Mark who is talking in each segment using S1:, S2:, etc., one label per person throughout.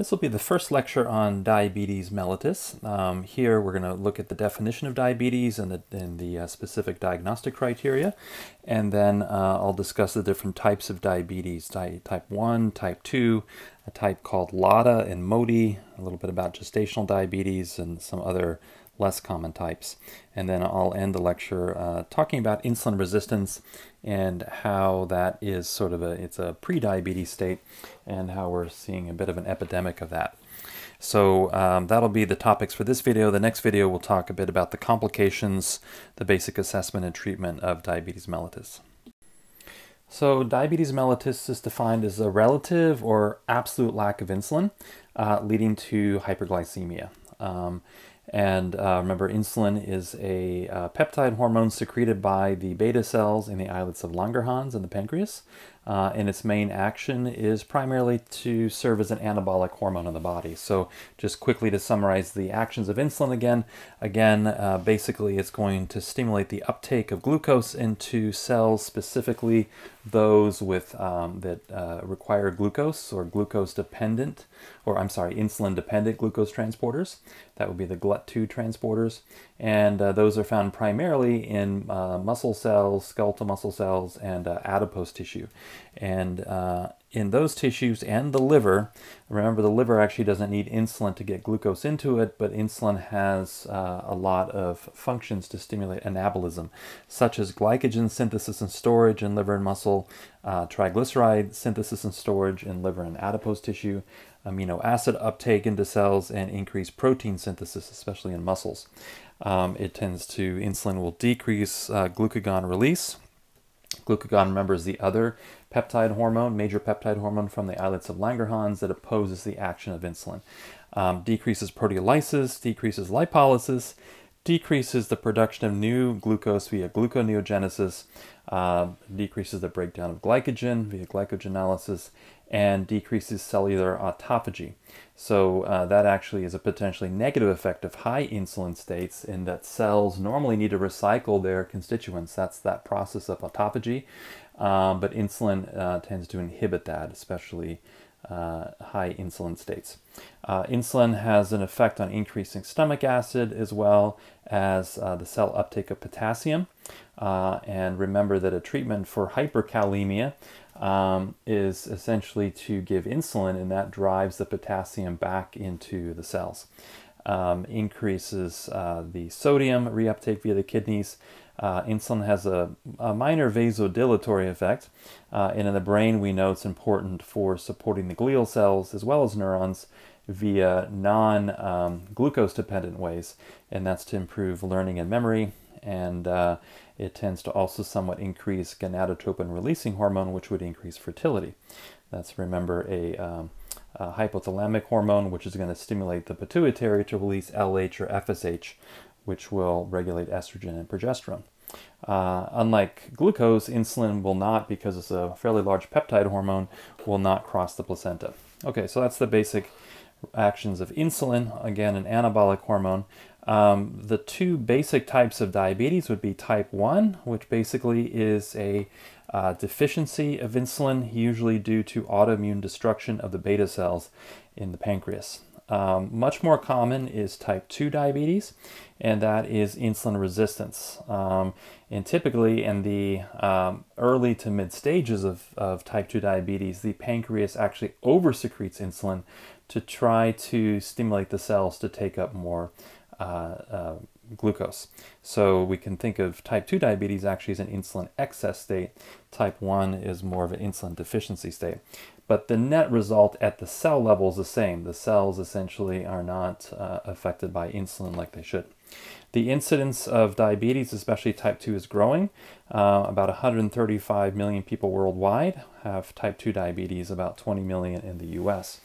S1: This will be the first lecture on diabetes mellitus. Um, here we're going to look at the definition of diabetes and the, and the uh, specific diagnostic criteria, and then uh, I'll discuss the different types of diabetes, Di type 1, type 2, a type called LADA and MODY, a little bit about gestational diabetes, and some other less common types. And then I'll end the lecture uh, talking about insulin resistance and how that is sort of a, it's a pre-diabetes state and how we're seeing a bit of an epidemic of that. So um, that'll be the topics for this video. The next video we'll talk a bit about the complications, the basic assessment and treatment of diabetes mellitus. So diabetes mellitus is defined as a relative or absolute lack of insulin uh, leading to hyperglycemia. Um, and uh, remember, insulin is a uh, peptide hormone secreted by the beta cells in the islets of Langerhans in the pancreas. Uh, and its main action is primarily to serve as an anabolic hormone in the body. So just quickly to summarize the actions of insulin again, again, uh, basically it's going to stimulate the uptake of glucose into cells, specifically those with um, that uh, require glucose or glucose dependent, or I'm sorry, insulin dependent glucose transporters. That would be the GLUT2 transporters. And uh, those are found primarily in uh, muscle cells, skeletal muscle cells, and uh, adipose tissue. And uh, in those tissues and the liver, remember the liver actually doesn't need insulin to get glucose into it, but insulin has uh, a lot of functions to stimulate anabolism, such as glycogen synthesis and storage in liver and muscle, uh, triglyceride synthesis and storage in liver and adipose tissue, amino acid uptake into cells, and increased protein synthesis, especially in muscles. Um, it tends to, insulin will decrease uh, glucagon release. Glucagon, remember, is the other peptide hormone, major peptide hormone from the islets of Langerhans that opposes the action of insulin. Um, decreases proteolysis, decreases lipolysis, decreases the production of new glucose via gluconeogenesis, uh, decreases the breakdown of glycogen via glycogenolysis, and decreases cellular autophagy. So uh, that actually is a potentially negative effect of high insulin states in that cells normally need to recycle their constituents. That's that process of autophagy. Um, but insulin uh, tends to inhibit that, especially uh, high insulin states. Uh, insulin has an effect on increasing stomach acid as well as uh, the cell uptake of potassium. Uh, and remember that a treatment for hyperkalemia um, is essentially to give insulin, and that drives the potassium back into the cells. Um, increases uh, the sodium reuptake via the kidneys, uh, insulin has a, a, minor vasodilatory effect, uh, and in the brain we know it's important for supporting the glial cells as well as neurons via non-glucose um, dependent ways, and that's to improve learning and memory, and uh, it tends to also somewhat increase gonadotropin releasing hormone, which would increase fertility. That's, remember, a, um, a hypothalamic hormone, which is going to stimulate the pituitary to release LH or FSH, which will regulate estrogen and progesterone. Uh, unlike glucose, insulin will not, because it's a fairly large peptide hormone, will not cross the placenta. Okay, so that's the basic actions of insulin, again, an anabolic hormone. Um, the two basic types of diabetes would be type 1, which basically is a uh, deficiency of insulin, usually due to autoimmune destruction of the beta cells in the pancreas. Um, much more common is type 2 diabetes, and that is insulin resistance. Um, and typically, in the um, early to mid stages of, of type 2 diabetes, the pancreas actually oversecretes insulin to try to stimulate the cells to take up more uh, uh, glucose. So we can think of type 2 diabetes actually as an insulin excess state. Type 1 is more of an insulin deficiency state. But the net result at the cell level is the same. The cells essentially are not uh, affected by insulin like they should. The incidence of diabetes, especially type 2, is growing. Uh, about 135 million people worldwide have type 2 diabetes, about 20 million in the US.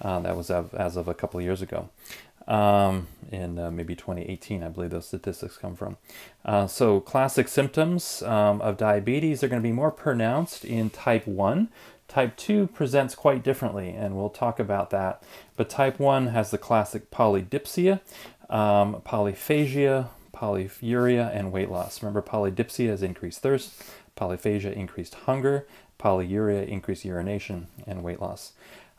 S1: Uh, that was as of a couple years ago. Um, in uh, maybe 2018, I believe those statistics come from. Uh, so, classic symptoms um, of diabetes are going to be more pronounced in type 1. Type 2 presents quite differently, and we'll talk about that. But type 1 has the classic polydipsia, um, polyphagia, polyuria, and weight loss. Remember, polydipsia is increased thirst, polyphagia, increased hunger, polyuria, increased urination, and weight loss.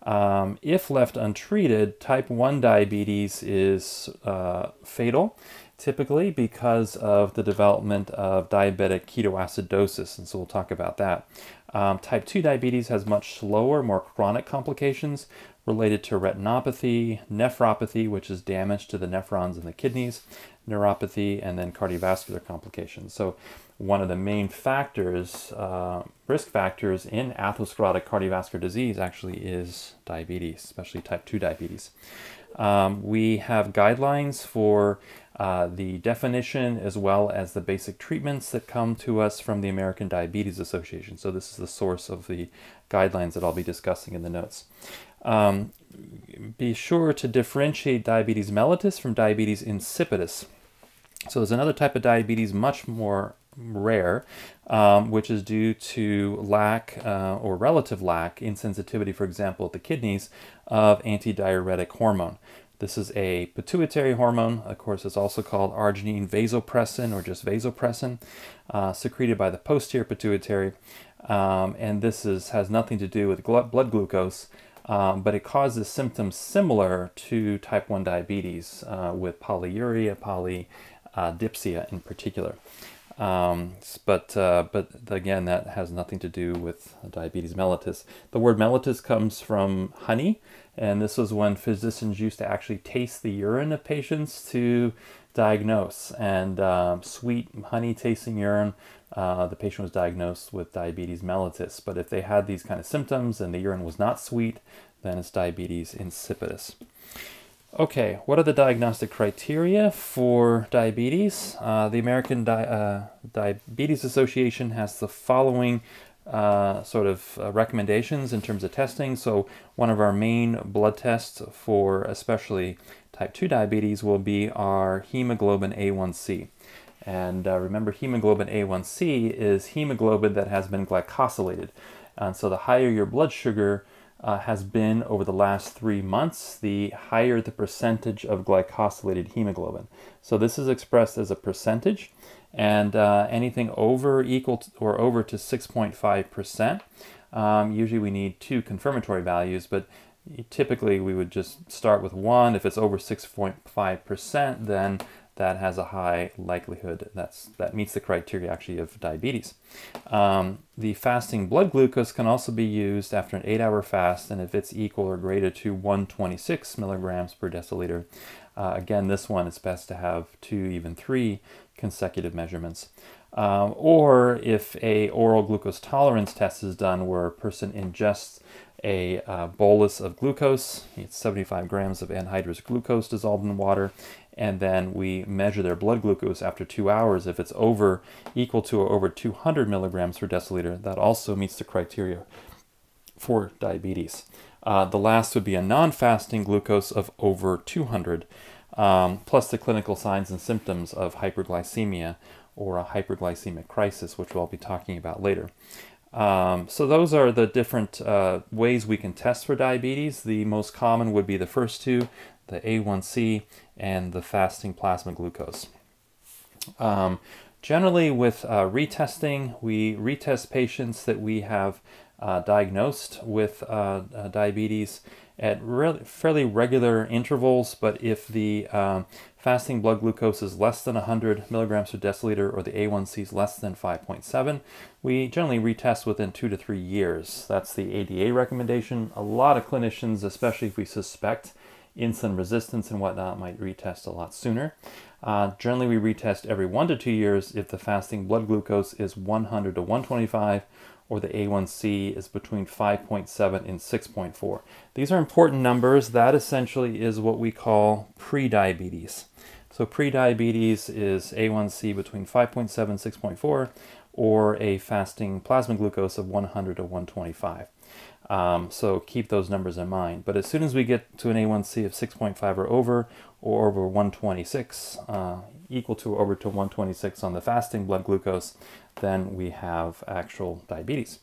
S1: Um, if left untreated, type 1 diabetes is uh, fatal, typically because of the development of diabetic ketoacidosis, and so we'll talk about that. Um, type 2 diabetes has much slower, more chronic complications related to retinopathy, nephropathy, which is damage to the nephrons in the kidneys, neuropathy, and then cardiovascular complications. So one of the main factors, uh, risk factors in atherosclerotic cardiovascular disease actually is diabetes, especially type 2 diabetes. Um, we have guidelines for uh, the definition as well as the basic treatments that come to us from the American Diabetes Association. So this is the source of the guidelines that I'll be discussing in the notes. Um, be sure to differentiate diabetes mellitus from diabetes insipidus. So there's another type of diabetes much more rare, um, which is due to lack uh, or relative lack in sensitivity, for example, at the kidneys of antidiuretic hormone. This is a pituitary hormone. Of course, it's also called arginine vasopressin or just vasopressin, uh, secreted by the posterior pituitary. Um, and this is, has nothing to do with blood glucose, um, but it causes symptoms similar to type 1 diabetes uh, with polyuria, polydipsia in particular. Um, but uh, but again, that has nothing to do with diabetes mellitus. The word mellitus comes from honey, and this was when physicians used to actually taste the urine of patients to diagnose. And um, sweet honey tasting urine, uh, the patient was diagnosed with diabetes mellitus. But if they had these kind of symptoms and the urine was not sweet, then it's diabetes insipidus. Okay, what are the diagnostic criteria for diabetes? Uh, the American Di uh, Diabetes Association has the following uh, sort of uh, recommendations in terms of testing. So, one of our main blood tests for especially type 2 diabetes will be our hemoglobin A1C. And uh, remember, hemoglobin A1C is hemoglobin that has been glycosylated. And so, the higher your blood sugar, uh, has been over the last three months, the higher the percentage of glycosylated hemoglobin. So this is expressed as a percentage, and uh, anything over equal to, or over to 6.5%. Um, usually we need two confirmatory values, but typically we would just start with one. If it's over 6.5%, then that has a high likelihood that's that meets the criteria actually of diabetes. Um, the fasting blood glucose can also be used after an eight-hour fast, and if it's equal or greater to 126 milligrams per deciliter, uh, again, this one is best to have two, even three consecutive measurements. Um, or if a oral glucose tolerance test is done where a person ingests a uh, bolus of glucose, it's 75 grams of anhydrous glucose dissolved in water, and then we measure their blood glucose after two hours. If it's over equal to or over 200 milligrams per deciliter, that also meets the criteria for diabetes. Uh, the last would be a non-fasting glucose of over 200, um, plus the clinical signs and symptoms of hyperglycemia or a hyperglycemic crisis, which we'll be talking about later. Um, so those are the different uh, ways we can test for diabetes. The most common would be the first two, the A1C and the fasting plasma glucose. Um, generally with uh, retesting, we retest patients that we have uh, diagnosed with uh, uh diabetes at re fairly regular intervals, but if the um, fasting blood glucose is less than 100 milligrams per deciliter or the A1C is less than 5.7, we generally retest within two to three years. That's the ADA recommendation. A lot of clinicians, especially if we suspect insulin resistance and whatnot, might retest a lot sooner. Uh, generally, we retest every one to two years if the fasting blood glucose is 100 to 125 or the A1C is between 5.7 and 6.4. These are important numbers. That essentially is what we call prediabetes. So prediabetes is A1C between 5.7 and 6.4 or a fasting plasma glucose of 100 to 125. Um, so keep those numbers in mind. But as soon as we get to an A1C of 6.5 or over, or over 126, uh, equal to over to 126 on the fasting blood glucose, then we have actual diabetes.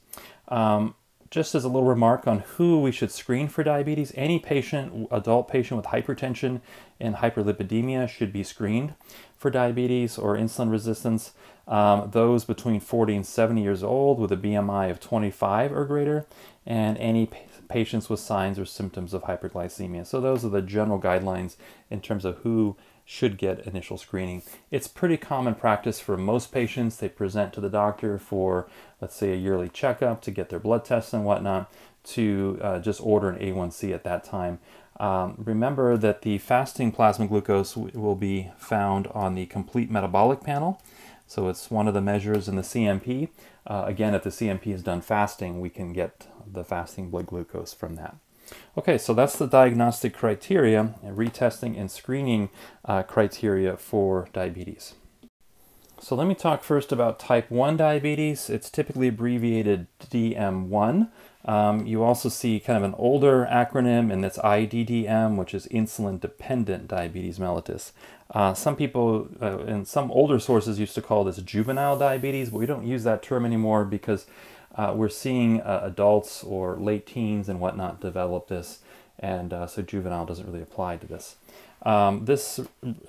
S1: Um, just as a little remark on who we should screen for diabetes, any patient, adult patient with hypertension and hyperlipidemia should be screened for diabetes or insulin resistance. Um, those between 40 and 70 years old with a BMI of 25 or greater, and any patients with signs or symptoms of hyperglycemia. So those are the general guidelines in terms of who should get initial screening. It's pretty common practice for most patients. They present to the doctor for, let's say, a yearly checkup to get their blood tests and whatnot, to uh, just order an A1C at that time. Um, remember that the fasting plasma glucose will be found on the complete metabolic panel. So it's one of the measures in the CMP. Uh, again, if the CMP is done fasting, we can get the fasting blood glucose from that. Okay, so that's the diagnostic criteria, and retesting and screening uh, criteria for diabetes. So let me talk first about type 1 diabetes. It's typically abbreviated DM1. Um, you also see kind of an older acronym, and that's IDDM, which is insulin dependent diabetes mellitus. Uh, some people uh, in some older sources used to call this juvenile diabetes, but we don't use that term anymore because uh, we're seeing uh, adults or late teens and whatnot develop this, and uh, so juvenile doesn't really apply to this. Um, this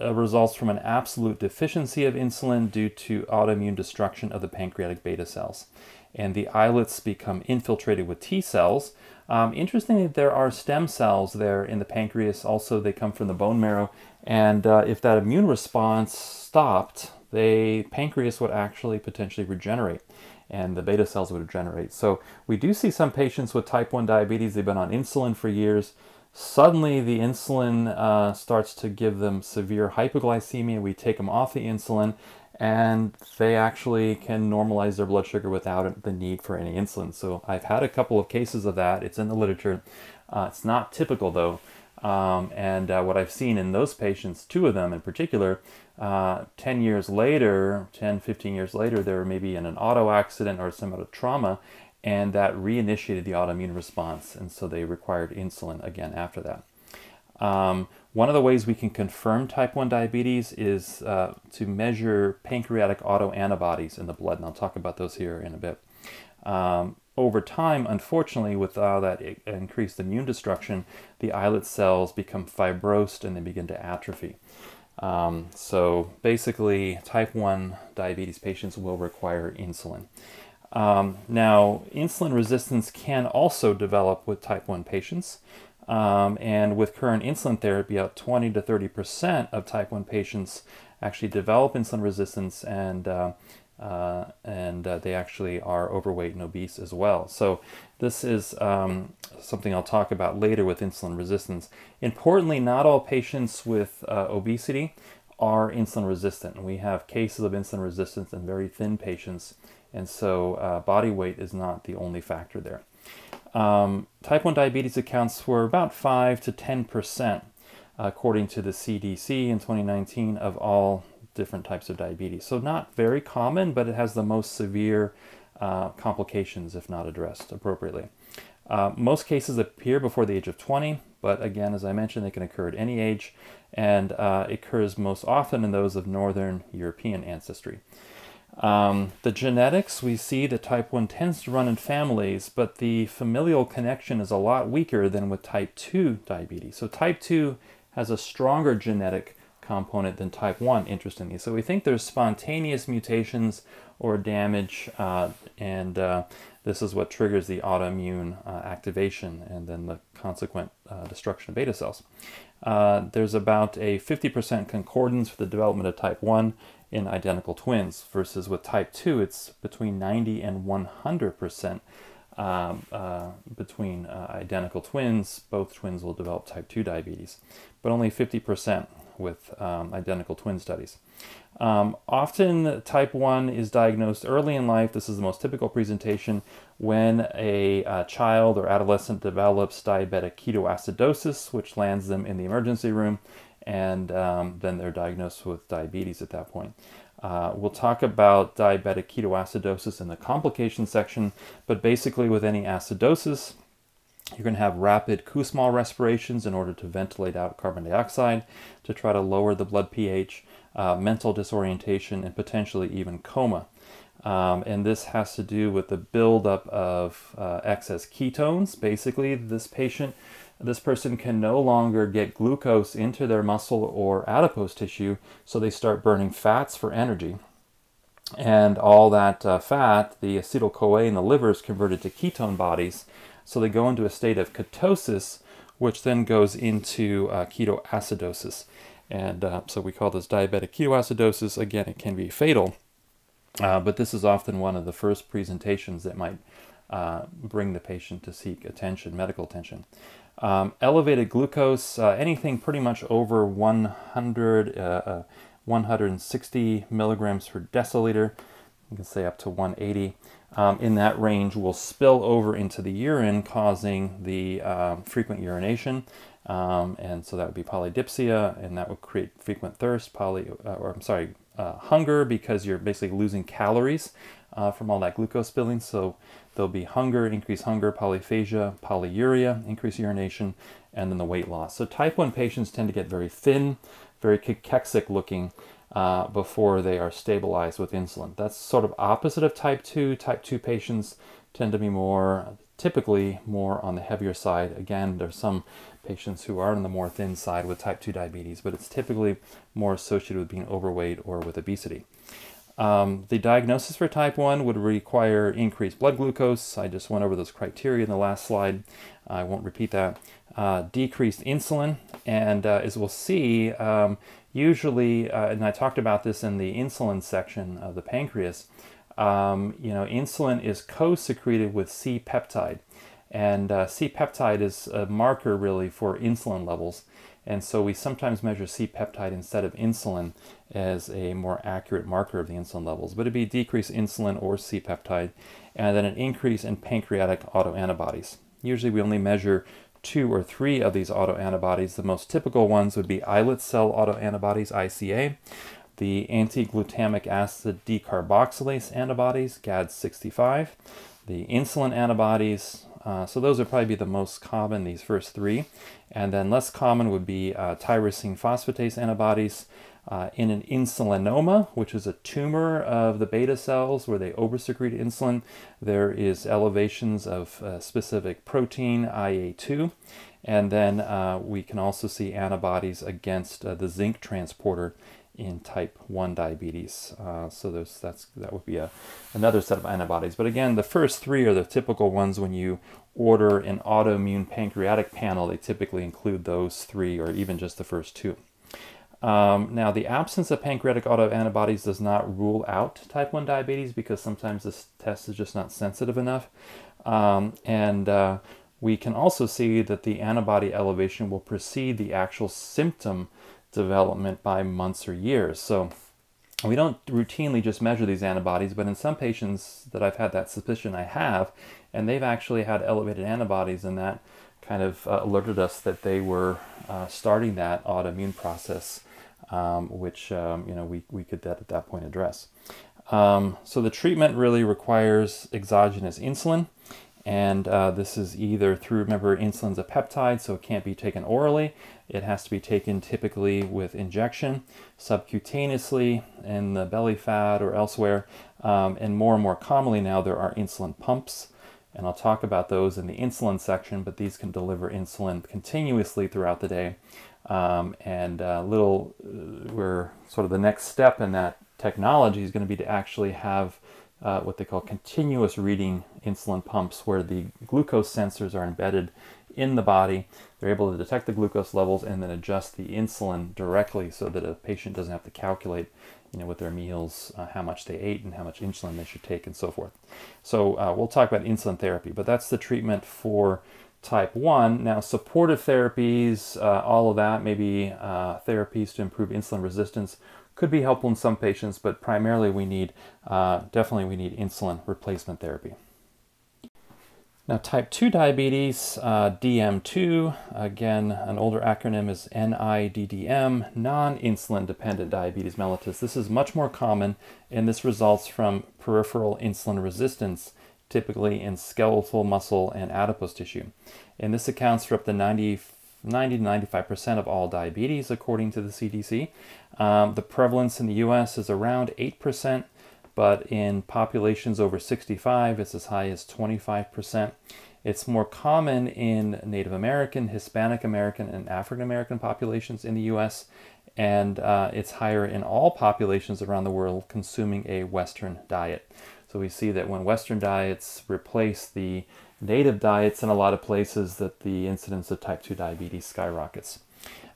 S1: uh, results from an absolute deficiency of insulin due to autoimmune destruction of the pancreatic beta cells. And the islets become infiltrated with T cells. Um, interestingly, there are stem cells there in the pancreas. Also, they come from the bone marrow. And uh, if that immune response stopped, the pancreas would actually potentially regenerate and the beta cells would regenerate. So we do see some patients with type 1 diabetes, they've been on insulin for years. Suddenly the insulin uh, starts to give them severe hypoglycemia. We take them off the insulin and they actually can normalize their blood sugar without the need for any insulin. So I've had a couple of cases of that. It's in the literature. Uh, it's not typical though. Um, and uh, what I've seen in those patients, two of them in particular, uh, 10 years later, 10, 15 years later, they were maybe in an auto accident or some other trauma, and that reinitiated the autoimmune response. And so they required insulin again after that. Um, one of the ways we can confirm type 1 diabetes is uh, to measure pancreatic autoantibodies in the blood, and I'll talk about those here in a bit. Um, over time, unfortunately, with all that increased immune destruction, the islet cells become fibrosed and they begin to atrophy. Um, so basically, type 1 diabetes patients will require insulin. Um, now, insulin resistance can also develop with type 1 patients. Um, and with current insulin therapy, about 20 to 30% of type 1 patients actually develop insulin resistance and uh, uh, and uh, they actually are overweight and obese as well. So this is um, something I'll talk about later with insulin resistance. Importantly, not all patients with uh, obesity are insulin resistant. We have cases of insulin resistance in very thin patients, and so uh, body weight is not the only factor there. Um, type 1 diabetes accounts for about 5 to 10 percent according to the CDC in 2019 of all different types of diabetes. So not very common, but it has the most severe uh, complications if not addressed appropriately. Uh, most cases appear before the age of 20, but again, as I mentioned, they can occur at any age, and uh, occurs most often in those of Northern European ancestry. Um, the genetics, we see that type 1 tends to run in families, but the familial connection is a lot weaker than with type 2 diabetes. So type 2 has a stronger genetic component than type 1, interestingly. So we think there's spontaneous mutations or damage, uh, and uh, this is what triggers the autoimmune uh, activation and then the consequent uh, destruction of beta cells. Uh, there's about a 50% concordance for the development of type 1 in identical twins, versus with type 2, it's between 90 and 100%. Um, uh, between identical twins, both twins will develop type 2 diabetes, but only 50% with um, identical twin studies. Um, often type 1 is diagnosed early in life. This is the most typical presentation when a uh, child or adolescent develops diabetic ketoacidosis, which lands them in the emergency room, and um, then they're diagnosed with diabetes at that point. Uh, we'll talk about diabetic ketoacidosis in the complication section, but basically with any acidosis, you're going to have rapid Kussmaul respirations in order to ventilate out carbon dioxide to try to lower the blood pH, uh, mental disorientation, and potentially even coma. Um, and this has to do with the buildup of uh, excess ketones. Basically, this patient, this person can no longer get glucose into their muscle or adipose tissue, so they start burning fats for energy. And all that uh, fat, the acetyl CoA in the liver, is converted to ketone bodies, So they go into a state of ketosis, which then goes into uh, ketoacidosis. And uh, so we call this diabetic ketoacidosis. Again, it can be fatal, uh, but this is often one of the first presentations that might uh, bring the patient to seek attention, medical attention. Um, elevated glucose, uh, anything pretty much over 100, uh, uh, 160 milligrams per deciliter, you can say up to 180, um, in that range will spill over into the urine, causing the um, frequent urination. Um, and so that would be polydipsia, and that would create frequent thirst, poly, uh, or I'm sorry, uh, hunger, because you're basically losing calories uh, from all that glucose spilling. So there'll be hunger, increased hunger, polyphagia, polyuria, increased urination, and then the weight loss. So type 1 patients tend to get very thin, very cachexic looking uh, before they are stabilized with insulin. That's sort of opposite of type 2. Type 2 patients tend to be more, typically more on the heavier side. Again, there's some patients who are on the more thin side with type 2 diabetes, but it's typically more associated with being overweight or with obesity. Um, the diagnosis for type 1 would require increased blood glucose. I just went over those criteria in the last slide. I won't repeat that. Uh, decreased insulin, and uh, as we'll see, um, usually, uh, and I talked about this in the insulin section of the pancreas, um, you know, insulin is co-secreted with C-peptide. And uh, C-peptide is a marker really for insulin levels. And so we sometimes measure C-peptide instead of insulin as a more accurate marker of the insulin levels. But it'd be decreased insulin or C-peptide, and then an increase in pancreatic autoantibodies. Usually we only measure two or three of these autoantibodies. The most typical ones would be islet cell autoantibodies, ICA, the anti-glutamic acid decarboxylase antibodies, GAD65, the insulin antibodies, uh, so those would probably be the most common, these first three. And then less common would be uh, tyrosine phosphatase antibodies uh, in an insulinoma, which is a tumor of the beta cells where they oversecrete insulin. There is elevations of uh, specific protein, IA2. And then uh, we can also see antibodies against uh, the zinc transporter in type 1 diabetes. Uh, so there's, that's, that would be a, another set of antibodies. But again, the first three are the typical ones when you order an autoimmune pancreatic panel. They typically include those three or even just the first two. Um, now, the absence of pancreatic autoantibodies does not rule out type 1 diabetes because sometimes this test is just not sensitive enough. Um, and uh, we can also see that the antibody elevation will precede the actual symptom development by months or years. So we don't routinely just measure these antibodies, but in some patients that I've had that suspicion, I have, and they've actually had elevated antibodies, and that kind of uh, alerted us that they were uh, starting that autoimmune process, um, which um, you know we, we could at that point address. Um, so the treatment really requires exogenous insulin. And uh, this is either through, remember, insulin's a peptide, so it can't be taken orally. It has to be taken typically with injection, subcutaneously in the belly fat or elsewhere. Um, and more and more commonly now, there are insulin pumps. And I'll talk about those in the insulin section, but these can deliver insulin continuously throughout the day. Um, and uh, little, uh, we're sort of the next step in that technology is going to be to actually have uh, what they call continuous reading insulin pumps, where the glucose sensors are embedded in the body. They're able to detect the glucose levels and then adjust the insulin directly so that a patient doesn't have to calculate, you know, with their meals uh, how much they ate and how much insulin they should take and so forth. So uh, we'll talk about insulin therapy, but that's the treatment for type 1. Now, supportive therapies, uh, all of that, maybe uh, therapies to improve insulin resistance could be helpful in some patients, but primarily we need, uh, definitely we need insulin replacement therapy. Now type 2 diabetes, uh, DM2, again, an older acronym is NIDDM, non-insulin dependent diabetes mellitus. This is much more common and this results from peripheral insulin resistance, typically in skeletal muscle and adipose tissue. And this accounts for up to 90 90 to 95% of all diabetes, according to the CDC. Um, the prevalence in the US is around 8%, but in populations over 65, it's as high as 25%. It's more common in Native American, Hispanic American, and African American populations in the US, and uh, it's higher in all populations around the world consuming a Western diet. So we see that when Western diets replace the native diets in a lot of places that the incidence of type 2 diabetes skyrockets.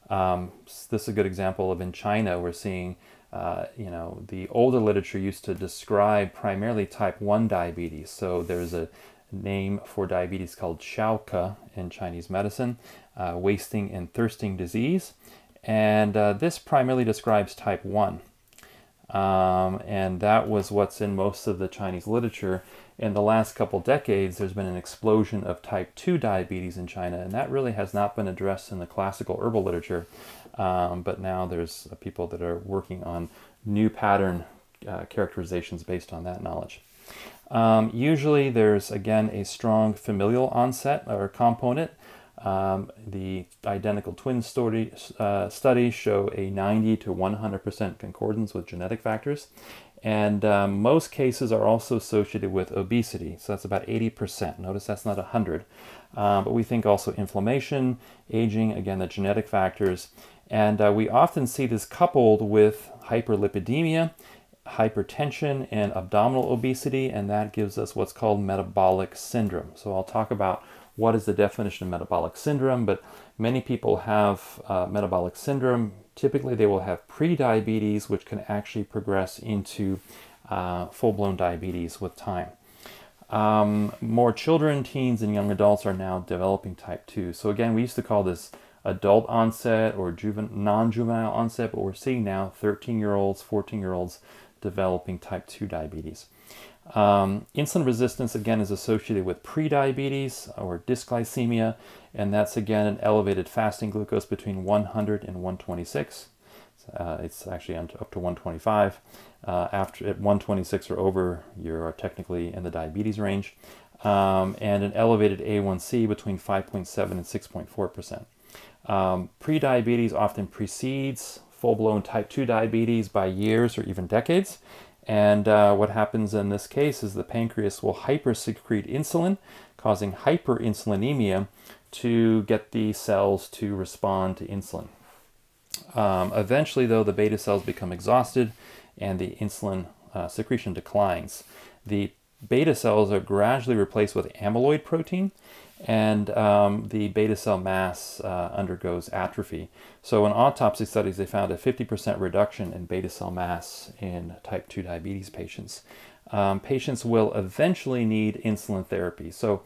S1: Um, this is a good example of in China, we're seeing, uh, you know, the older literature used to describe primarily type 1 diabetes. So there's a name for diabetes called Xiaoke in Chinese medicine, uh, wasting and thirsting disease. And uh, this primarily describes type 1. Um, and that was what's in most of the Chinese literature. In the last couple decades, there's been an explosion of type 2 diabetes in China, and that really has not been addressed in the classical herbal literature. Um, but now there's people that are working on new pattern uh, characterizations based on that knowledge. Um, usually, there's again a strong familial onset or component. Um, the identical twin story, uh, studies show a 90 to 100% concordance with genetic factors. And um, most cases are also associated with obesity. So that's about 80%. Notice that's not 100. Um, but we think also inflammation, aging, again, the genetic factors. And uh, we often see this coupled with hyperlipidemia, hypertension, and abdominal obesity. And that gives us what's called metabolic syndrome. So I'll talk about what is the definition of metabolic syndrome, but many people have uh, metabolic syndrome. Typically, they will have prediabetes, which can actually progress into uh, full blown diabetes with time. Um, more children, teens, and young adults are now developing type 2. So, again, we used to call this adult onset or juvenile non juvenile onset, but we're seeing now 13 year olds, 14 year olds developing type 2 diabetes. Um, insulin resistance again is associated with prediabetes or dysglycemia, and that's again an elevated fasting glucose between 100 and 126. Uh, it's actually up to 125. Uh, after at 126 or over, you're technically in the diabetes range, um, and an elevated A1C between 5.7 and 6.4 percent. Um, prediabetes often precedes full-blown type 2 diabetes by years or even decades. And uh, what happens in this case is the pancreas will hypersecrete insulin, causing hyperinsulinemia to get the cells to respond to insulin. Um, eventually, though, the beta cells become exhausted and the insulin uh, secretion declines. The beta cells are gradually replaced with amyloid protein, and um, the beta cell mass uh, undergoes atrophy. So in autopsy studies, they found a 50% reduction in beta cell mass in type 2 diabetes patients. Um, patients will eventually need insulin therapy. So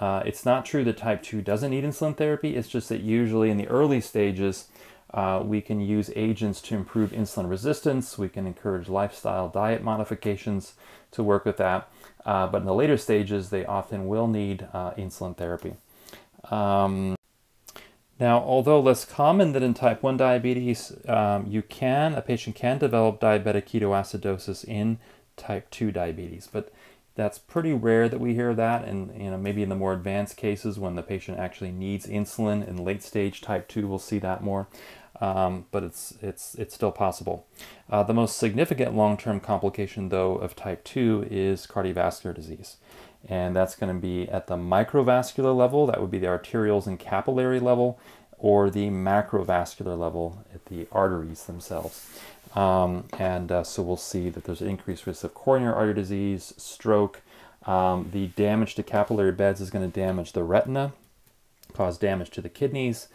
S1: uh, it's not true that type 2 doesn't need insulin therapy, it's just that usually in the early stages, uh, we can use agents to improve insulin resistance. We can encourage lifestyle diet modifications to work with that. Uh, but in the later stages, they often will need uh, insulin therapy. Um, now, although less common than in type 1 diabetes, um, you can, a patient can develop diabetic ketoacidosis in type 2 diabetes, but that's pretty rare that we hear that, and you know maybe in the more advanced cases when the patient actually needs insulin in late stage type 2, we'll see that more um, but it's, it's, it's still possible. Uh, the most significant long-term complication, though, of type 2 is cardiovascular disease. And that's going to be at the microvascular level, that would be the arterioles and capillary level, or the macrovascular level at the arteries themselves. Um, and uh, so we'll see that there's increased risk of coronary artery disease, stroke. Um, the damage to capillary beds is going to damage the retina, cause damage to the kidneys,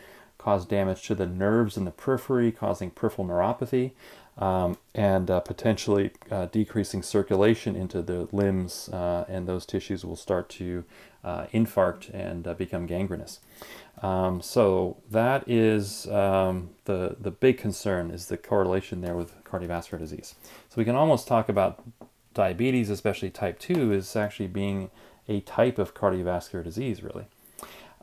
S1: cause damage to the nerves in the periphery, causing peripheral neuropathy, um, and uh, potentially uh, decreasing circulation into the limbs, uh, and those tissues will start to uh, infarct and uh, become gangrenous. Um, so that is um, the the big concern is the correlation there with cardiovascular disease. So we can almost talk about diabetes, especially type two, is actually being a type of cardiovascular disease, really.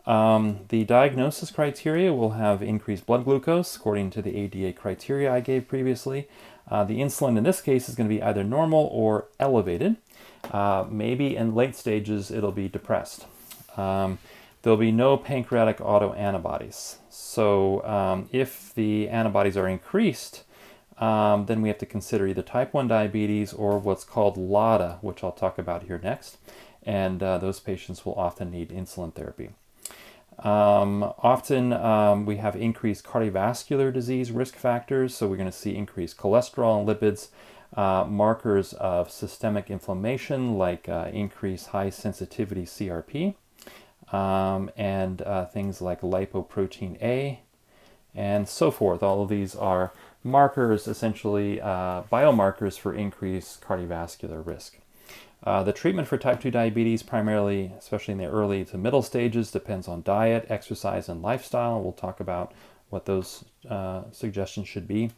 S1: Um, the diagnosis criteria will have increased blood glucose according to the ADA criteria I gave previously. Uh, the insulin in this case is going to be either normal or elevated. Uh, maybe in late stages it'll be depressed. Um, there'll be no pancreatic autoantibodies. So um, if the antibodies are increased, um, then we have to consider either type 1 diabetes or what's called LADA, which I'll talk about here next. And uh, those patients will often need insulin therapy. Um, often um, we have increased cardiovascular disease risk factors, so we're going to see increased cholesterol and lipids, uh, markers of systemic inflammation like uh, increased high sensitivity CRP. um, and uh, things like lipoprotein A and so forth. All of these are markers, essentially uh, biomarkers for increased cardiovascular risk. Uh, the treatment for type 2 diabetes, primarily, especially in the early to middle stages, depends on diet, exercise, and lifestyle. We'll talk about what those uh, suggestions should be.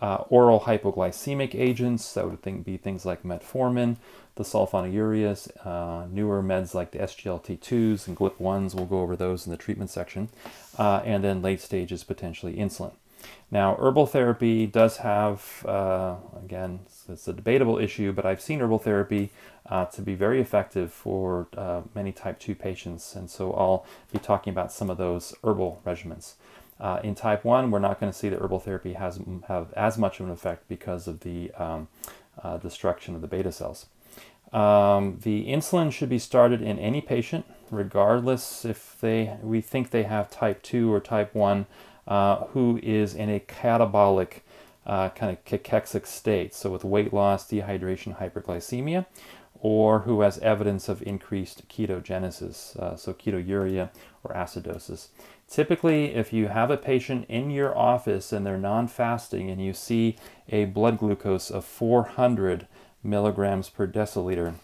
S1: Uh, oral hypoglycemic agents, that would think, be things like metformin, the sulfonylureas, uh, newer meds like the SGLT2s and GLP-1s, we'll go over those in the treatment section, uh, and then late stages, potentially insulin. Now, herbal therapy does have, uh, again, it's a debatable issue, but I've seen herbal therapy uh, to be very effective for uh, many type 2 patients, and so I'll be talking about some of those herbal regimens. Uh, in type 1, we're not going to see that herbal therapy has have as much of an effect because of the um, uh, destruction of the beta cells. Um, the insulin should be started in any patient, regardless if they we think they have type 2 or type 1, uh, who is in a catabolic uh, kind of cachexic state, so with weight loss, dehydration, hyperglycemia, or who has evidence of increased ketogenesis, uh, so ketonuria or acidosis. Typically, if you have a patient in your office and they're non-fasting and you see a blood glucose of 400 milligrams per deciliter,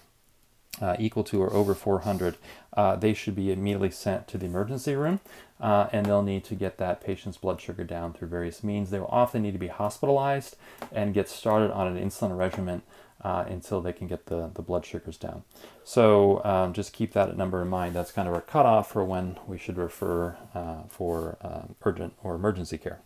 S1: uh, equal to or over 400, uh, they should be immediately sent to the emergency room uh, and they'll need to get that patient's blood sugar down through various means. They will often need to be hospitalized and get started on an insulin regimen uh, until they can get the, the blood sugars down. So um, just keep that number in mind. That's kind of our cutoff for when we should refer uh, for uh, urgent or emergency care.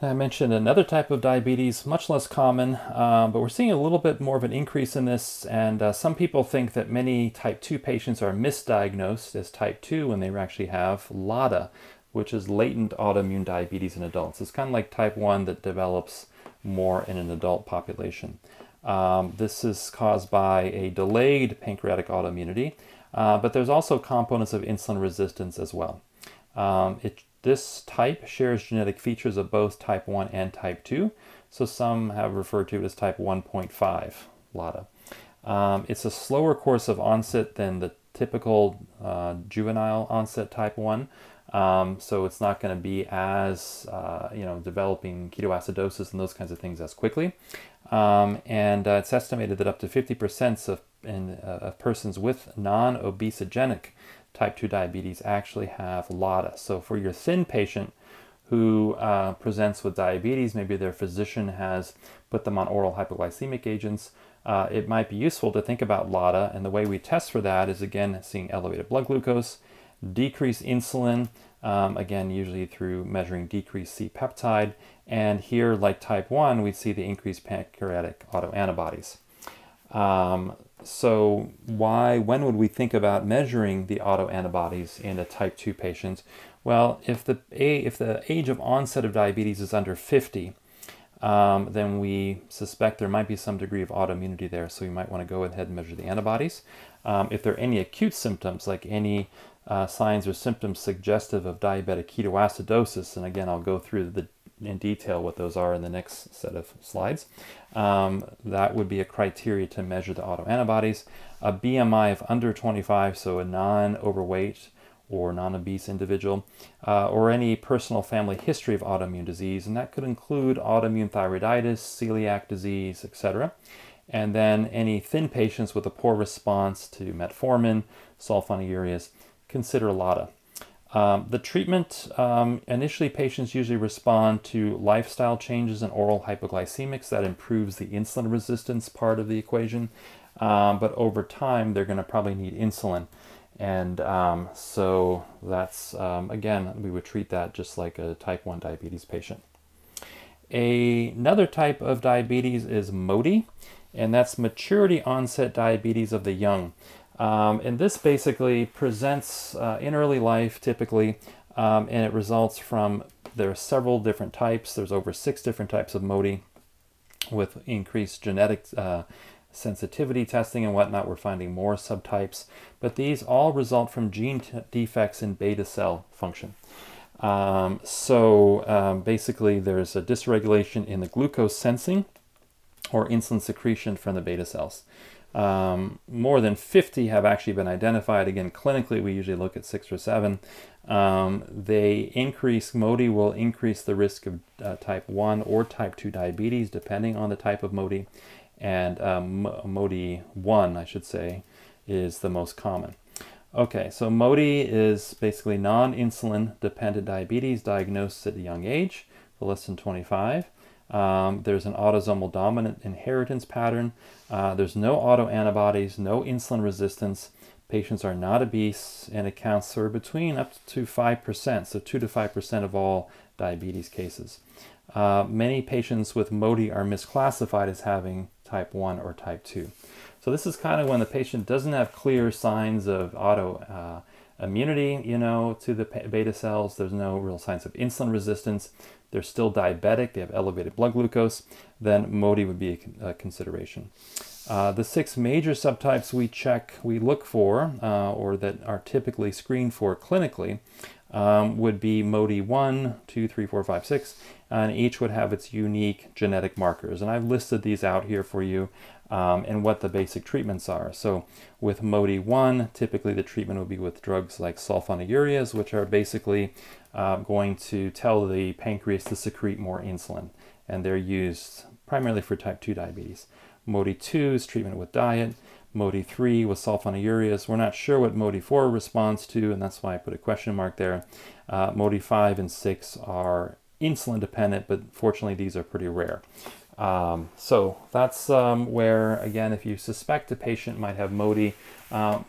S1: I mentioned another type of diabetes, much less common, uh, but we're seeing a little bit more of an increase in this. And uh, some people think that many type 2 patients are misdiagnosed as type 2 when they actually have LADA, which is latent autoimmune diabetes in adults. It's kind of like type 1 that develops more in an adult population. Um, this is caused by a delayed pancreatic autoimmunity, uh, but there's also components of insulin resistance as well. Um, it this type shares genetic features of both type 1 and type 2, so some have referred to it as type 1.5 LADA. Um, it's a slower course of onset than the typical uh, juvenile onset type 1, um, so it's not going to be as, uh, you know, developing ketoacidosis and those kinds of things as quickly. Um, and uh, it's estimated that up to 50% of, in, uh, of persons with non-obesogenic type 2 diabetes actually have LADA. So for your thin patient who uh, presents with diabetes, maybe their physician has put them on oral hypoglycemic agents, uh, it might be useful to think about LADA. And the way we test for that is again seeing elevated blood glucose, decreased insulin, um, again, usually through measuring decreased C-peptide. And here, like type 1, we see the increased pancreatic autoantibodies. Um, so why, when would we think about measuring the autoantibodies in a type 2 patient? Well, if the, if the age of onset of diabetes is under 50, um, then we suspect there might be some degree of autoimmunity there, so we might want to go ahead and measure the antibodies. Um, if there are any acute symptoms, like any uh, signs or symptoms suggestive of diabetic ketoacidosis, and again, I'll go through the in detail what those are in the next set of slides. Um, that would be a criteria to measure the autoantibodies. A BMI of under 25, so a non-overweight or non-obese individual, uh, or any personal family history of autoimmune disease, and that could include autoimmune thyroiditis, celiac disease, etc. And then any thin patients with a poor response to metformin, sulfonylureas, consider LADA. Um, the treatment, um, initially patients usually respond to lifestyle changes and oral hypoglycemics. That improves the insulin resistance part of the equation. Um, but over time, they're going to probably need insulin. And um, so that's, um, again, we would treat that just like a type 1 diabetes patient. A, another type of diabetes is MODY, and that's maturity onset diabetes of the young. Um, and this basically presents uh, in early life typically, um, and it results from, there are several different types. There's over six different types of MODY with increased genetic uh, sensitivity testing and whatnot. We're finding more subtypes, but these all result from gene defects in beta cell function. Um, so um, basically there's a dysregulation in the glucose sensing or insulin secretion from the beta cells. Um, more than 50 have actually been identified. Again, clinically, we usually look at six or seven. Um, they increase, MODY will increase the risk of uh, type 1 or type 2 diabetes, depending on the type of MODY. And um, MODY 1, I should say, is the most common. Okay, so MODY is basically non-insulin dependent diabetes diagnosed at a young age, less than 25. Um, there's an autosomal dominant inheritance pattern. Uh, there's no autoantibodies, no insulin resistance. Patients are not obese and accounts for between up to 5%, so 2 to 5% of all diabetes cases. Uh, many patients with MODY are misclassified as having type 1 or type 2. So this is kind of when the patient doesn't have clear signs of auto uh, immunity, you know, to the beta cells. There's no real signs of insulin resistance. They're still diabetic. They have elevated blood glucose. Then MODY would be a, consideration. Uh, the six major subtypes we check, we look for, uh, or that are typically screened for clinically, um, would be MODY 1, 2, 3, 4, 5, 6, and each would have its unique genetic markers. And I've listed these out here for you um, and what the basic treatments are. So with MODY 1, typically the treatment would be with drugs like sulfonylureas, which are basically uh, going to tell the pancreas to secrete more insulin. And they're used primarily for type 2 diabetes. MODY 2 is treatment with diet. MODY 3 with sulfonylureas. We're not sure what MODY 4 responds to, and that's why I put a question mark there. Uh, MODY 5 and 6 are insulin dependent, but fortunately these are pretty rare. Um, so that's um, where, again, if you suspect a patient might have MODY, um,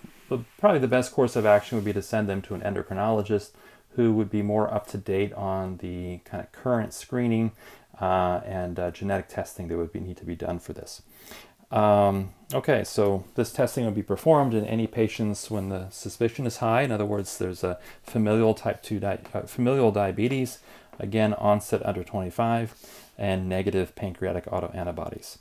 S1: probably the best course of action would be to send them to an endocrinologist who would be more up to date on the kind of current screening uh, and uh, genetic testing that would be, need to be done for this. Um, okay, so this testing will be performed in any patients when the suspicion is high. In other words, there's a familial type 2 di uh, familial diabetes, again, onset under 25, and negative pancreatic autoantibodies.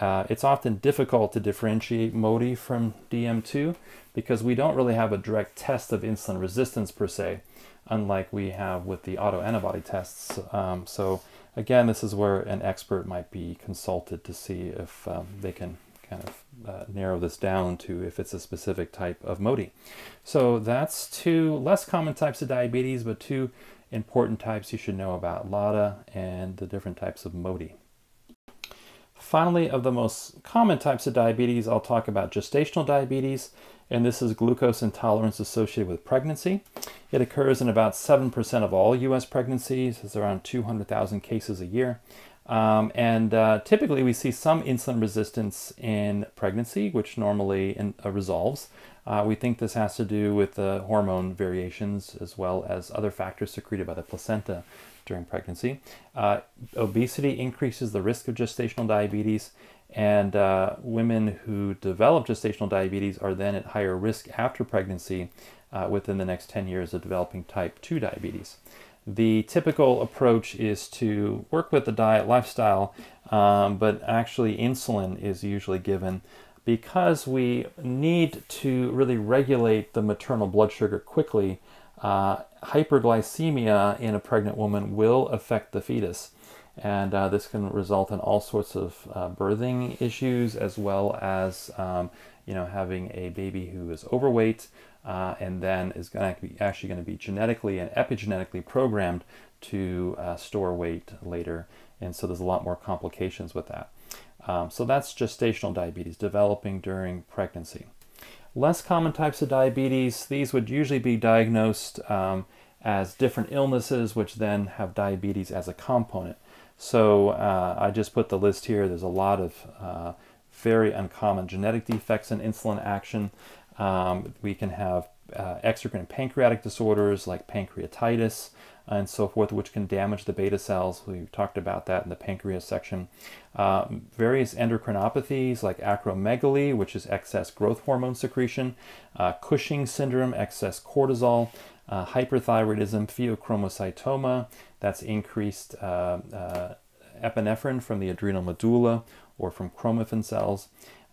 S1: Uh, it's often difficult to differentiate MODY from DM2 because we don't really have a direct test of insulin resistance per se, unlike we have with the autoantibody tests. Um, so again, this is where an expert might be consulted to see if um, they can kind of uh, narrow this down to if it's a specific type of MODY. So that's two less common types of diabetes, but two important types you should know about LADA and the different types of MODY. Finally, of the most common types of diabetes, I'll talk about gestational diabetes, and this is glucose intolerance associated with pregnancy. It occurs in about 7% of all U.S. pregnancies. It's around 200,000 cases a year. Um, and uh, typically we see some insulin resistance in pregnancy, which normally in, uh, resolves. Uh, we think this has to do with the hormone variations as well as other factors secreted by the placenta during pregnancy. Uh, obesity increases the risk of gestational diabetes, and uh, women who develop gestational diabetes are then at higher risk after pregnancy uh, within the next 10 years of developing type 2 diabetes. The typical approach is to work with the diet lifestyle, um, but actually insulin is usually given because we need to really regulate the maternal blood sugar quickly, uh, hyperglycemia in a pregnant woman will affect the fetus. And uh, this can result in all sorts of uh, birthing issues as well as um, you know, having a baby who is overweight uh, and then is going to be actually going to be genetically and epigenetically programmed to uh, store weight later. And so there's a lot more complications with that. Um, so that's gestational diabetes, developing during pregnancy. Less common types of diabetes, these would usually be diagnosed um, as different illnesses, which then have diabetes as a component. So uh, I just put the list here. There's a lot of uh, very uncommon genetic defects in insulin action. Um, we can have uh, exocrine pancreatic disorders like pancreatitis, and so forth, which can damage the beta cells. We talked about that in the pancreas section. Uh, various endocrinopathies like acromegaly, which is excess growth hormone secretion, uh, Cushing syndrome, excess cortisol, uh, hyperthyroidism, pheochromocytoma, that's increased uh, uh, epinephrine from the adrenal medulla or from chromaffin cells.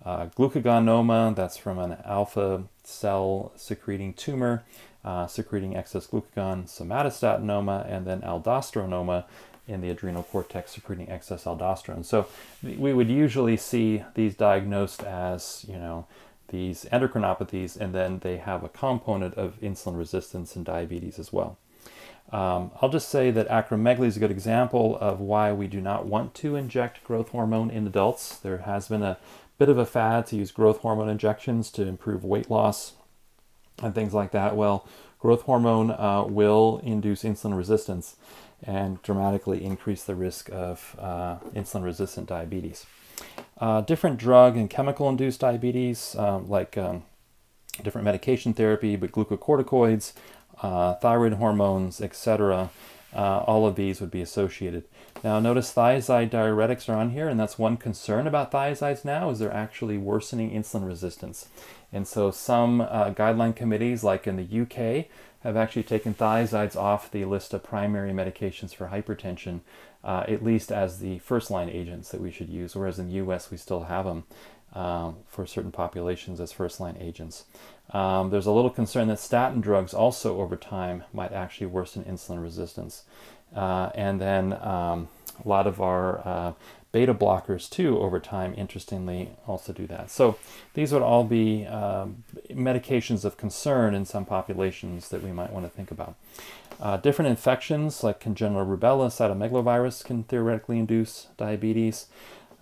S1: Uh, glucagonoma, that's from an alpha cell secreting tumor uh, secreting excess glucagon, somatostatinoma, and then aldosteronoma, in the adrenal cortex secreting excess aldosterone. So we would usually see these diagnosed as, you know, these endocrinopathies, and then they have a component of insulin resistance and diabetes as well. Um, I'll just say that acromegaly is a good example of why we do not want to inject growth hormone in adults. There has been a bit of a fad to use growth hormone injections to improve weight loss and things like that. Well, growth hormone uh, will induce insulin resistance and dramatically increase the risk of uh, insulin resistant diabetes. Uh, different drug and chemical induced diabetes, um, like um, different medication therapy, but glucocorticoids, uh, thyroid hormones, etc., uh, all of these would be associated. Now notice thiazide diuretics are on here, and that's one concern about thiazides now, is they're actually worsening insulin resistance. And so some uh, guideline committees, like in the UK, have actually taken thiazides off the list of primary medications for hypertension, uh, at least as the first line agents that we should use, whereas in the US we still have them um, for certain populations as first line agents. Um, there's a little concern that statin drugs also over time might actually worsen insulin resistance. Uh, and then um, a lot of our uh, beta blockers too over time interestingly also do that. So these would all be uh, medications of concern in some populations that we might want to think about. Uh, different infections like congenital rubella cytomegalovirus can theoretically induce diabetes.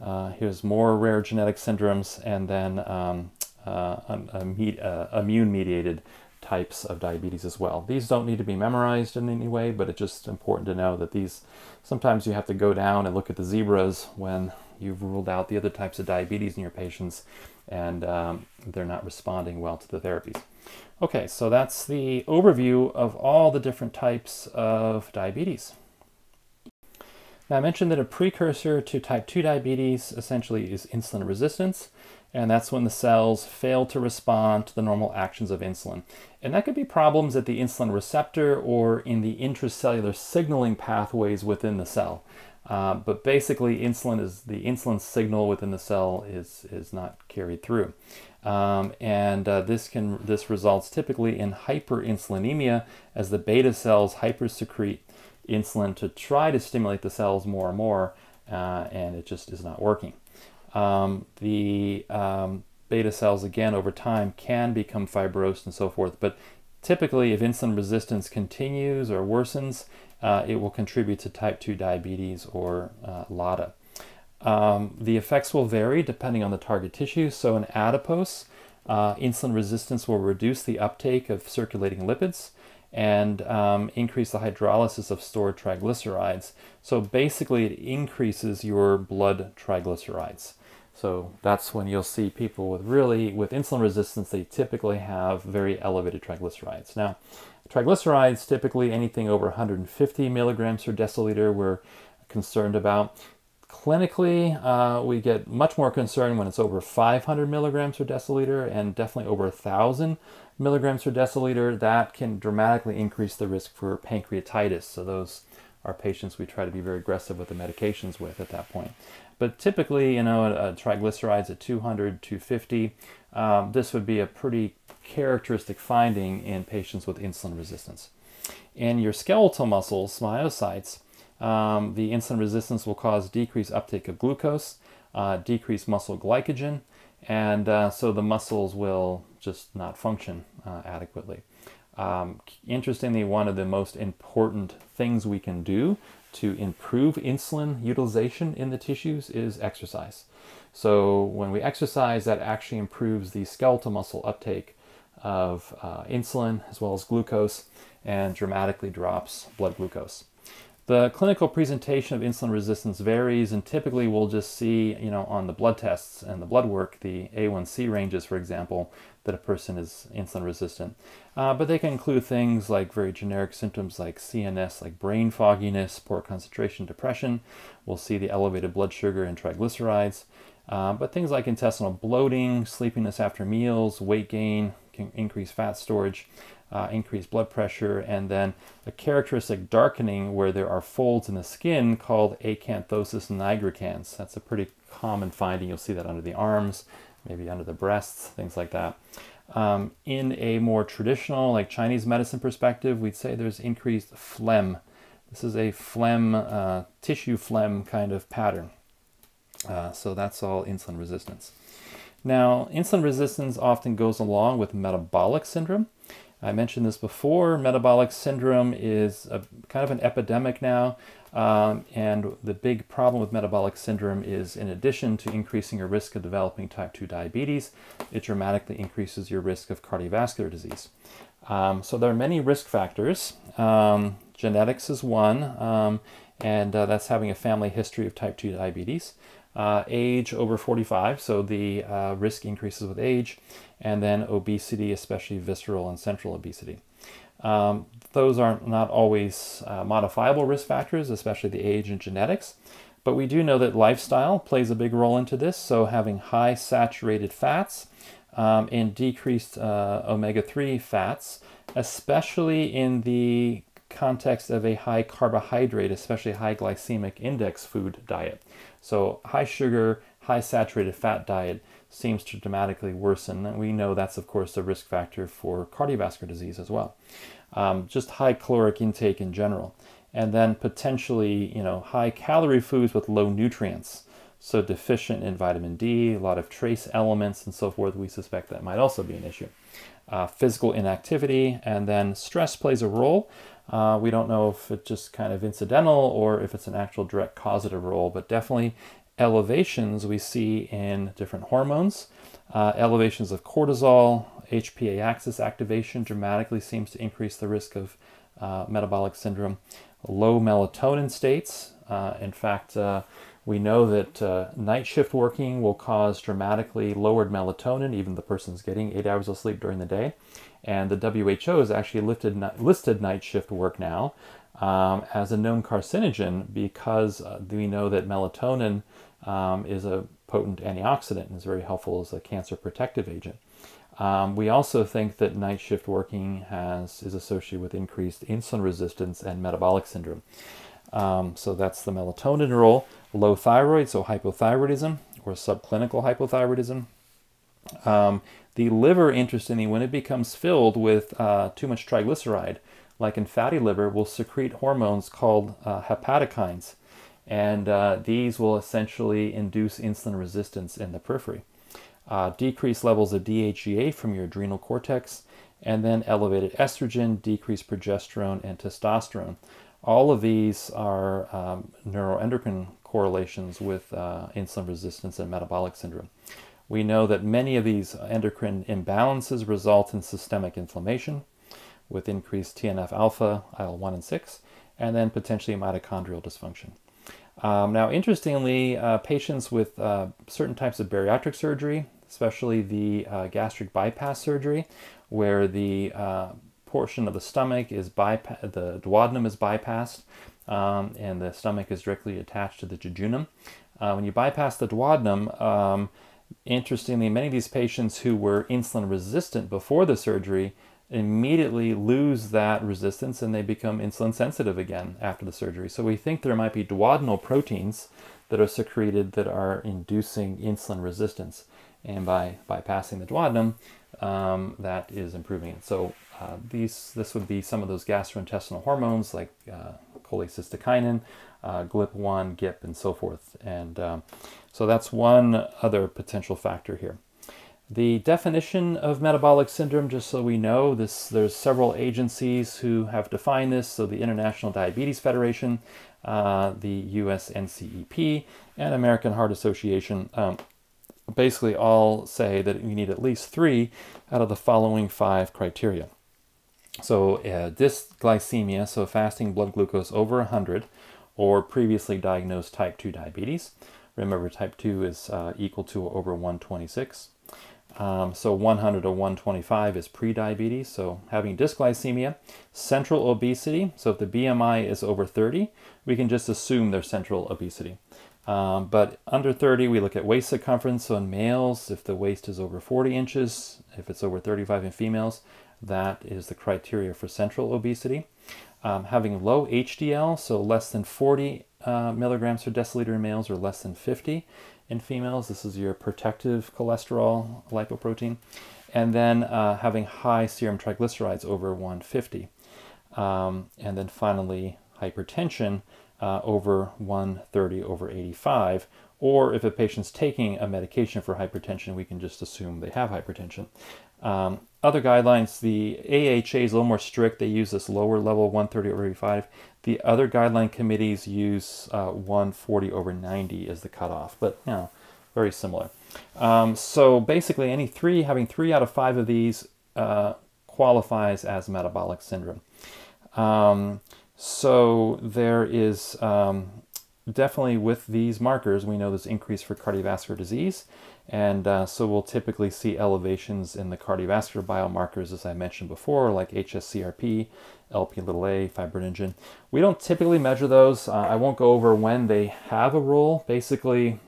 S1: Uh, here's more rare genetic syndromes and then um, uh, uh, immune mediated types of diabetes as well. These don't need to be memorized in any way, but it's just important to know that these, sometimes you have to go down and look at the zebras when you've ruled out the other types of diabetes in your patients and um, they're not responding well to the therapies. Okay, so that's the overview of all the different types of diabetes. Now I mentioned that a precursor to type 2 diabetes essentially is insulin resistance and that's when the cells fail to respond to the normal actions of insulin. And that could be problems at the insulin receptor or in the intracellular signaling pathways within the cell. Uh, but basically, insulin is the insulin signal within the cell is is not carried through, um, and uh, this can this results typically in hyperinsulinemia as the beta cells hypersecrete insulin to try to stimulate the cells more and more, uh, and it just is not working um, the um, beta cells, again, over time can become fibrosed and so forth. But typically, if insulin resistance continues or worsens, uh, it will contribute to type 2 diabetes or uh, LADA. Um, the effects will vary depending on the target tissue. So, in adipose, uh, insulin resistance will reduce the uptake of circulating lipids and um, increase the hydrolysis of stored triglycerides. So basically, it increases your blood triglycerides. So that's when you'll see people with really, with insulin resistance, they typically have very elevated triglycerides. Now, triglycerides, typically anything over 150 milligrams per deciliter, we're concerned about. Clinically, uh, we get much more concerned when it's over 500 milligrams per deciliter and definitely over 1,000 milligrams per deciliter. That can dramatically increase the risk for pancreatitis. So those are patients we try to be very aggressive with the medications with at that point. But typically, you know, a, a triglycerides at 200, 250, um, this would be a pretty characteristic finding in patients with insulin resistance. In your skeletal muscles, myocytes, um, the insulin resistance will cause decreased uptake of glucose, uh, decreased muscle glycogen, and uh, so the muscles will just not function uh, adequately. Um, interestingly, one of the most important things we can do to improve insulin utilization in the tissues is exercise. So when we exercise, that actually improves the skeletal muscle uptake of uh, insulin as well as glucose and dramatically drops blood glucose. The clinical presentation of insulin resistance varies, and typically we'll just see, you know, on the blood tests and the blood work, the A1C ranges, for example, that a person is insulin resistant. Uh, but they can include things like very generic symptoms like CNS, like brain fogginess, poor concentration, depression. We'll see the elevated blood sugar and triglycerides. Uh, but things like intestinal bloating, sleepiness after meals, weight gain, can increase fat storage uh, increased blood pressure, and then a characteristic darkening where there are folds in the skin called acanthosis nigricans. That's a pretty common finding. You'll see that under the arms, maybe under the breasts, things like that. Um, in a more traditional, like Chinese medicine perspective, we'd say there's increased phlegm This is a phlegm, uh, tissue phlegm kind of pattern. Uh, so that's all insulin resistance. Now, insulin resistance often goes along with metabolic syndrome. I mentioned this before. Metabolic syndrome is a, kind of an epidemic now. Um, and the big problem with metabolic syndrome is, in addition to increasing your risk of developing type 2 diabetes, it dramatically increases your risk of cardiovascular disease. Um, so there are many risk factors. Um, genetics is one, um, and uh, that's having a family history of type 2 diabetes. Uh, age over 45, so the uh, risk increases with age, and then obesity, especially visceral and central obesity. Um, those are not always uh, modifiable risk factors, especially the age and genetics. But we do know that lifestyle plays a big role into this. So having high saturated fats um, and decreased uh, omega-3 fats, especially in the context of a high carbohydrate, especially high glycemic index food diet. So high sugar, high saturated fat diet seems to dramatically worsen. And we know that's, of course, a risk factor for cardiovascular disease as well. Um, just high caloric intake in general. And then potentially, you know, high calorie foods with low nutrients. So deficient in vitamin D, a lot of trace elements and so forth, we suspect that might also be an issue. Uh, physical inactivity, and then stress plays a role. Uh, we don't know if it's just kind of incidental or if it's an actual direct causative role, but definitely elevations we see in different hormones. Uh, elevations of cortisol, HPA axis activation dramatically seems to increase the risk of uh, metabolic syndrome. Low melatonin states, uh, in fact, uh, we know that uh, night shift working will cause dramatically lowered melatonin, even the person's getting eight hours of sleep during the day. And the WHO has actually lifted, listed night shift work now um, as a known carcinogen because uh, we know that melatonin um, is a potent antioxidant and is very helpful as a cancer protective agent. Um, we also think that night shift working has is associated with increased insulin resistance and metabolic syndrome. Um, so that's the melatonin role. Low thyroid, so hypothyroidism or subclinical hypothyroidism. Um, the liver, interestingly, when it becomes filled with uh, too much triglyceride, like in fatty liver, will secrete hormones called uh, hepatokines and uh, these will essentially induce insulin resistance in the periphery. Uh, decreased levels of DHEA from your adrenal cortex, and then elevated estrogen, decreased progesterone, and testosterone. All of these are um, neuroendocrine correlations with uh, insulin resistance and metabolic syndrome. We know that many of these endocrine imbalances result in systemic inflammation with increased TNF alpha, IL 1 and 6, and then potentially mitochondrial dysfunction. Um, now, interestingly, uh, patients with uh, certain types of bariatric surgery, especially the uh, gastric bypass surgery, where the uh, portion of the stomach is bypassed, the duodenum is bypassed, um, and the stomach is directly attached to the jejunum. Uh, when you bypass the duodenum, um, interestingly, many of these patients who were insulin resistant before the surgery immediately lose that resistance and they become insulin sensitive again after the surgery. So we think there might be duodenal proteins that are secreted that are inducing insulin resistance. And by bypassing the duodenum, um, that is improving it. So uh, these, this would be some of those gastrointestinal hormones like uh, cholecystokinin, uh, GLP-1, GIP, and so forth. And um, so that's one other potential factor here. The definition of metabolic syndrome, just so we know, this there's several agencies who have defined this. So the International Diabetes Federation, uh, the US NCEP, and American Heart Association um, basically all say that you need at least three out of the following five criteria. So uh, dysglycemia, so fasting blood glucose over 100, or previously diagnosed type 2 diabetes. Remember, type 2 is uh, equal to over 126. Um, so 100 to 125 is prediabetes, so having dysglycemia. Central obesity, so if the BMI is over 30, we can just assume they're central obesity. Um, but under 30, we look at waist circumference. So in males, if the waist is over 40 inches, if it's over 35 in females, that is the criteria for central obesity. Um, having low HDL, so less than 40 uh, milligrams per deciliter in males or less than 50 in females. This is your protective cholesterol lipoprotein. And then uh, having high serum triglycerides over 150. Um, and then finally, hypertension uh, over 130 over 85, or if a patient's taking a medication for hypertension, we can just assume they have hypertension. Um, other guidelines, the AHA is a little more strict. They use this lower level 130 over 85. The other guideline committees use uh, 140 over 90 as the cutoff, but you know, very similar. Um, so basically, any three having three out of five of these uh, qualifies as metabolic syndrome. Um, so there is um, definitely with these markers, we know there's increase for cardiovascular disease. And uh, so we'll typically see elevations in the cardiovascular biomarkers, as I mentioned before, like HSCRP, LP little a, fibrinogen. We don't typically measure those. Uh, I won't go over when they have a role. Basically,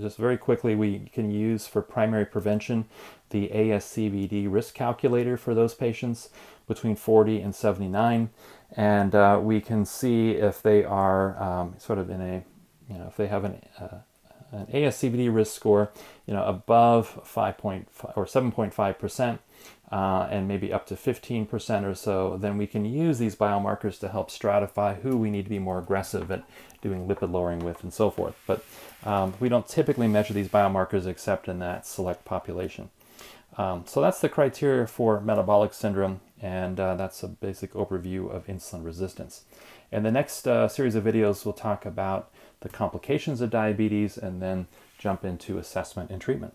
S1: just very quickly, we can use for primary prevention the ASCVD risk calculator for those patients between 40 and 79. And uh, we can see if they are um, sort of in a, you know, if they have an, uh, an ASCVD risk score, you know, above 5.5 or 7.5 percent, uh, and maybe up to 15 percent or so, then we can use these biomarkers to help stratify who we need to be more aggressive at doing lipid lowering with and so forth. But um, we don't typically measure these biomarkers except in that select population. Um, so that's the criteria for metabolic syndrome, and uh, that's a basic overview of insulin resistance. In the next uh, series of videos, we'll talk about the complications of diabetes and then jump into assessment and treatment.